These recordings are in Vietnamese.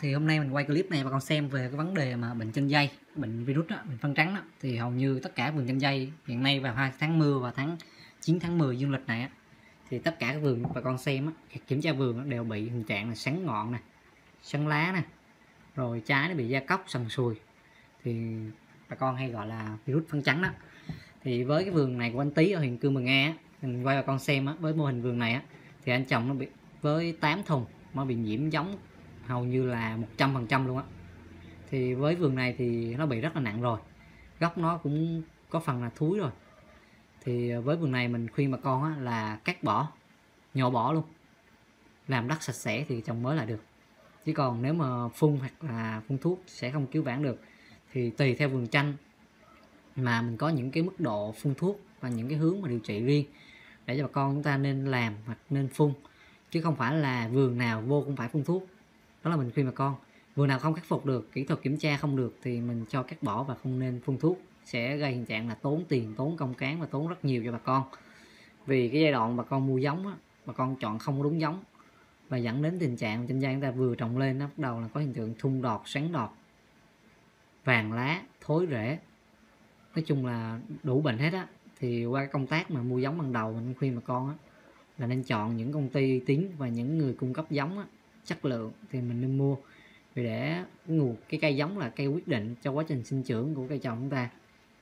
thì hôm nay mình quay clip này và con xem về cái vấn đề mà bệnh chân dây bệnh virus đó, bệnh phân trắng đó. thì hầu như tất cả vườn chân dây hiện nay vào hai tháng mưa và tháng 9 tháng 10 dương lịch này á, thì tất cả các vườn bà con xem á, kiểm tra vườn á, đều bị tình trạng là sắn ngọn nè sắn lá nè rồi trái nó bị da cóc sần sùi thì bà con hay gọi là virus phân trắng đó thì với cái vườn này của anh Tý ở huyện Cư mường nghe mình quay bà con xem á, với mô hình vườn này á, thì anh chồng nó bị với 8 thùng mà bị nhiễm giống hầu như là 100% luôn á. Thì với vườn này thì nó bị rất là nặng rồi gốc nó cũng có phần là thúi rồi. Thì ờ, với vườn này mình khuyên bà con á, là cắt bỏ nhổ bỏ luôn làm đất sạch sẽ thì trồng mới là được. Chứ còn nếu mà phun hoặc là phun thuốc sẽ không cứu vãn được thì tùy theo vườn chanh mà mình có những cái mức độ phun thuốc và những cái hướng mà điều trị riêng để cho bà con chúng ta nên làm hoặc nên phun. Chứ không phải là vườn nào vô cũng phải phun thuốc đó là mình khuyên bà con. Vườn nào không khắc phục được kỹ thuật kiểm tra không được thì mình cho cắt bỏ và không nên phun thuốc. Sẽ gây hiện trạng là tốn tiền tốn công cán và tốn rất nhiều cho bà con. Vì cái giai đoạn bà con mua giống á, bà con chọn không đúng giống và dẫn đến tình trạng trên dây chúng ta vừa trồng lên nó bắt đầu là có hiện tượng thung đọt sáng đọt vàng lá thối rễ. Nói chung là đủ bệnh hết á thì qua công tác mà mua giống ban đầu mình khuyên bà con á là nên chọn những công ty tiếng và những người cung cấp giống á, chất lượng thì mình nên mua. Vì để nguồn, cái cây giống là cây quyết định cho quá trình sinh trưởng của cây trồng chúng ta.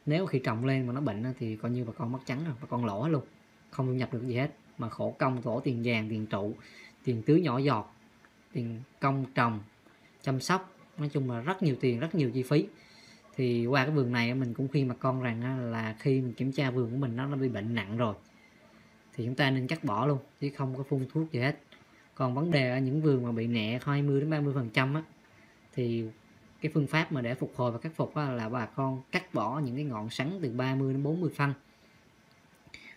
Nếu khi trồng lên mà nó bệnh thì coi như bà con mất trắng rồi, bà con lỗ hết luôn, không thu nhập được gì hết. Mà khổ công tổ tiền vàng, tiền trụ, tiền tưới nhỏ giọt, tiền công trồng, chăm sóc, nói chung là rất nhiều tiền, rất nhiều chi phí. Thì qua cái vườn này mình cũng khuyên bà con rằng là khi mình kiểm tra vườn của mình nó nó bị bệnh nặng rồi, thì chúng ta nên cắt bỏ luôn, chứ không có phun thuốc gì hết còn vấn đề ở những vườn mà bị nhẹ 20 đến 30 phần trăm thì cái phương pháp mà để phục hồi và khắc phục á, là bà con cắt bỏ những cái ngọn sắn từ 30 đến 40 phân.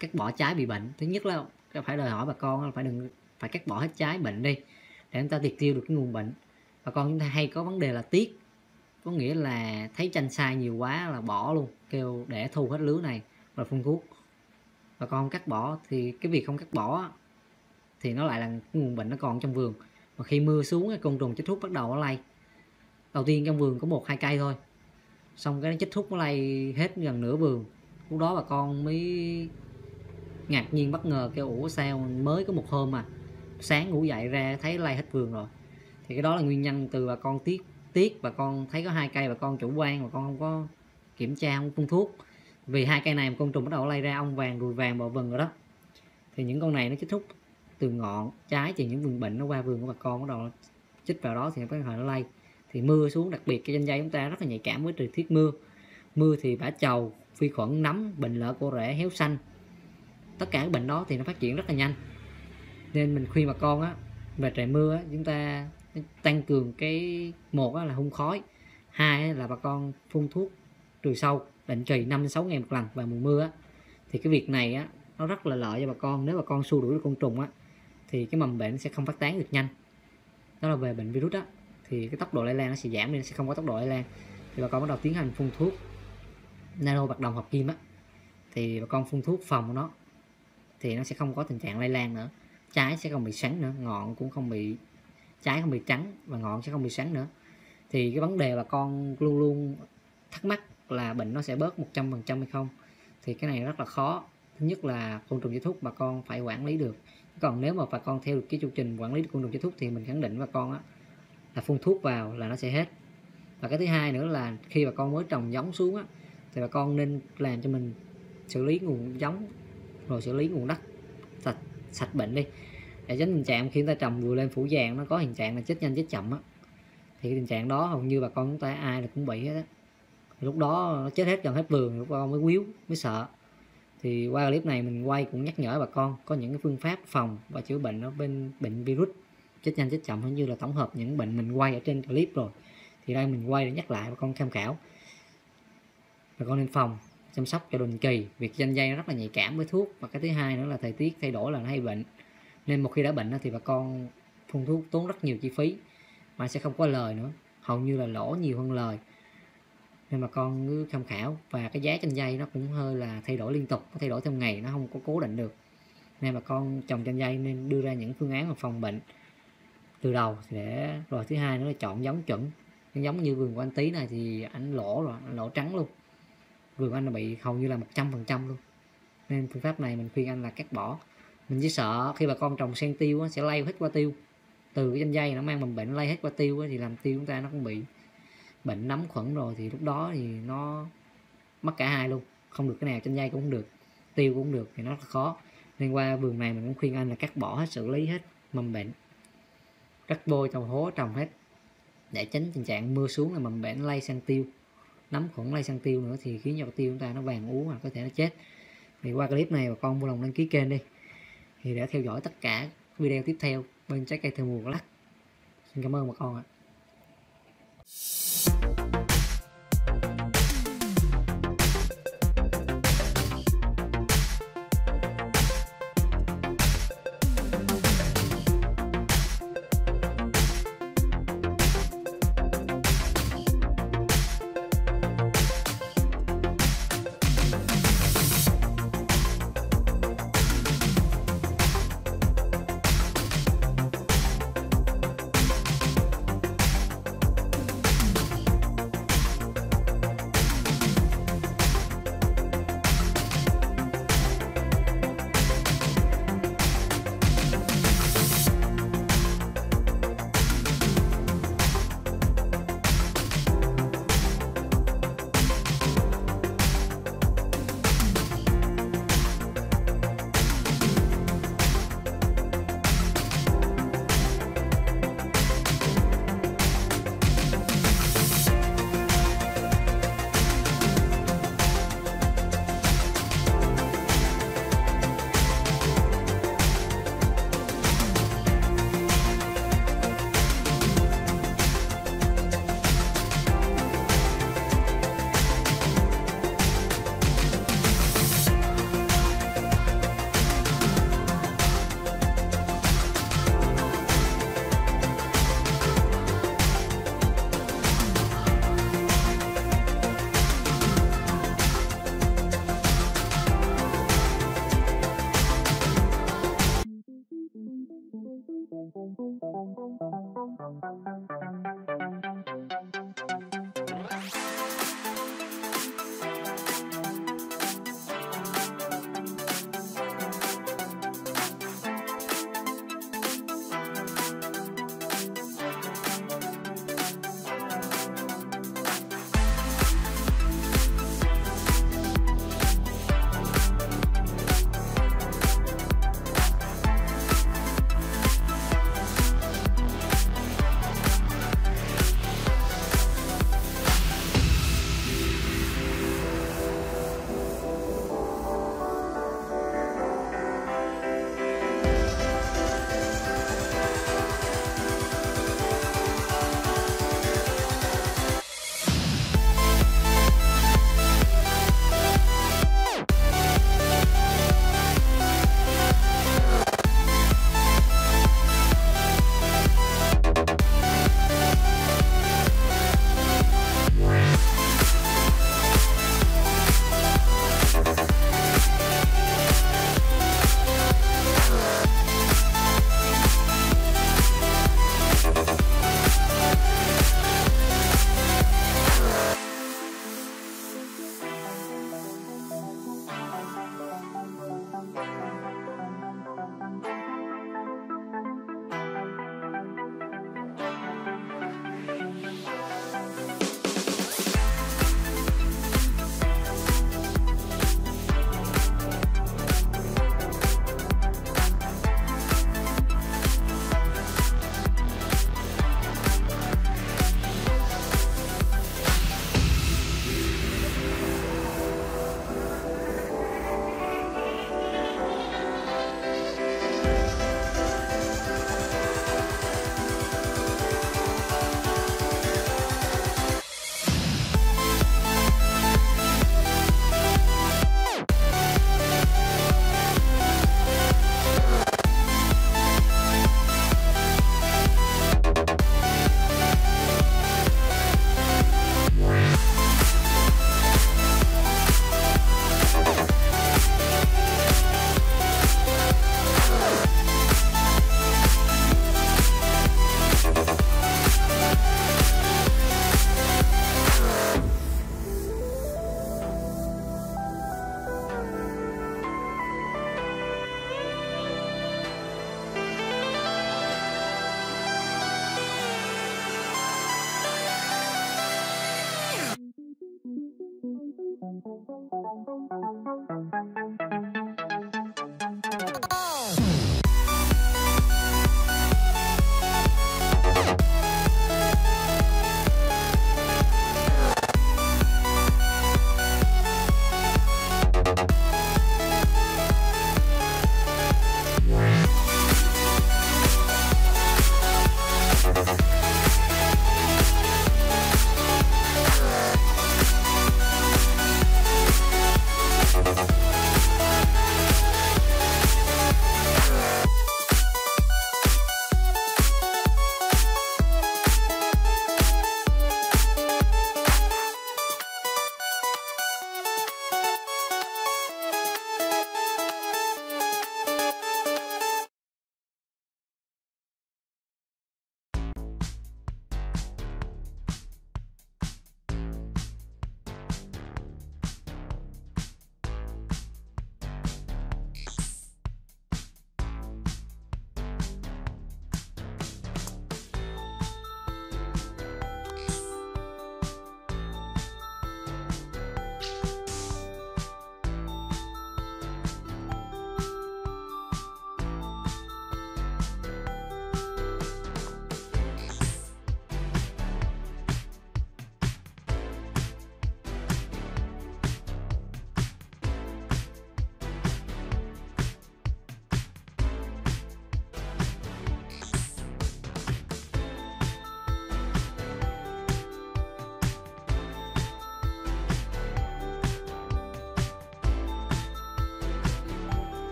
Cắt bỏ trái bị bệnh. Thứ nhất là phải đòi hỏi bà con là phải đừng phải cắt bỏ hết trái bệnh đi để chúng ta tiệt tiêu được cái nguồn bệnh. Bà con chúng ta hay có vấn đề là tiếc. Có nghĩa là thấy chanh sai nhiều quá là bỏ luôn kêu để thu hết lứa này rồi phun thuốc. Bà con cắt bỏ thì cái việc không cắt bỏ thì nó lại là nguồn bệnh nó còn trong vườn. Mà khi mưa xuống, cái côn trùng chích thuốc bắt đầu nó lây. Đầu tiên trong vườn có một, hai cây thôi. Xong cái nó chích thuốc, nó lây hết gần nửa vườn. Lúc đó bà con mới ngạc nhiên bất ngờ kêu, ủa, sao mới có một hôm mà sáng ngủ dậy ra thấy lây hết vườn rồi? Thì cái đó là nguyên nhân từ bà con tiếc tiếc bà con thấy có hai cây, bà con chủ quan, bà con không có kiểm tra, không phun thuốc. Vì hai cây này côn trùng bắt đầu lây ra ong vàng ruồi vàng, bọ vừng rồi đó. Thì những con này nó chích thuốc từ ngọn trái thì những vườn bệnh nó qua vườn của bà con bắt đầu chích vào đó thì nó có thể nó lây. Thì mưa xuống đặc biệt cái danh dây chúng ta rất là nhạy cảm với thời tiết mưa. Mưa thì bã chầu vi khuẩn nấm bệnh lở cổ rễ héo xanh. Tất cả các bệnh đó thì nó phát triển rất là nhanh. Nên mình khuyên bà con á về trời mưa á, chúng ta tăng cường cái một á, là hung khói hai á, là bà con phun thuốc trừ sâu định kỳ 5 6 ngày một lần vào mùa mưa á, thì cái việc này á nó rất là lợi cho bà con. Nếu bà con xua đuổi được côn trùng á thì cái mầm bệnh sẽ không phát tán được nhanh. Đó là về bệnh virus đó, thì cái tốc độ lây lan nó sẽ giảm nên sẽ không có tốc độ lây lan. Thì bà con bắt đầu tiến hành phun thuốc nano bạc đồng hợp kim á. Thì bà con phun thuốc phòng nó thì nó sẽ không có tình trạng lây lan nữa. Trái sẽ không bị sắn nữa ngọn cũng không bị trái không bị trắng và ngọn sẽ không bị sắn nữa. Thì cái vấn đề bà con luôn luôn thắc mắc là bệnh nó sẽ bớt 100% hay không? Thì cái này rất là khó. Thứ nhất là côn trùng chích thuốc bà con phải quản lý được còn nếu mà bà con theo được cái chu trình quản lý côn trùng chích thuốc thì mình khẳng định bà con á, là phun thuốc vào là nó sẽ hết. Và cái thứ hai nữa là khi bà con mới trồng giống xuống á, thì bà con nên làm cho mình xử lý nguồn giống, rồi xử lý nguồn đất sạch sạch bệnh đi. Để tránh tình trạng khi chúng ta trồng vừa lên phủ vàng nó có hình trạng là chết nhanh chết chậm á, thì cái tình trạng đó hầu như bà con chúng ta ai là cũng bị hết á. Lúc đó nó chết hết gần hết vườn, lúc con mới quýu, mới sợ thì qua clip này mình quay cũng nhắc nhở bà con có những cái phương pháp phòng và chữa bệnh ở bên bệnh virus chết nhanh chết chậm như là tổng hợp những bệnh mình quay ở trên clip rồi. Thì đây mình quay để nhắc lại bà con tham khảo. Bà con nên phòng chăm sóc cho định kỳ. Việc danh dây nó rất là nhạy cảm với thuốc. Và cái thứ hai nữa là thời tiết thay đổi là nó hay bệnh. Nên một khi đã bệnh thì bà con phun thuốc tốn rất nhiều chi phí. Mà sẽ không có lời nữa. Hầu như là lỗ nhiều hơn lời nên bà con cứ tham khảo và cái giá chanh dây nó cũng hơi là thay đổi liên tục nó thay đổi theo ngày nó không có cố định được. Nên bà con trồng chanh dây nên đưa ra những phương án phòng bệnh từ đầu để rồi thứ hai nữa là chọn giống chuẩn. Giống như vườn của anh tí này thì ảnh lỗ rồi anh lỗ trắng luôn. Vườn của anh là bị hầu như là một trăm phần trăm luôn. Nên phương pháp này mình khuyên anh là cắt bỏ. Mình chỉ sợ khi bà con trồng sen tiêu á, sẽ lây hết qua tiêu. Từ cái chanh dây nó mang mầm bệnh lây hết qua tiêu á, thì làm tiêu chúng ta nó cũng bị bệnh nấm khuẩn rồi thì lúc đó thì nó mất cả hai luôn. Không được cái nào trên dây cũng không được, tiêu cũng không được thì nó khó. Nên qua vườn này mình cũng khuyên anh là cắt bỏ hết, xử lý hết mầm bệnh. Cắt bôi trong hố, trồng hết. Để tránh tình trạng mưa xuống là mầm bệnh lây sang tiêu. Nấm khuẩn lây sang tiêu nữa thì khiến cho tiêu chúng ta nó vàng ú hoặc có thể nó chết. Thì qua clip này bà con vui lòng đăng ký kênh đi. Thì để theo dõi tất cả video tiếp theo bên trái cây theo mùa lắc xin cảm ơn bà con ạ.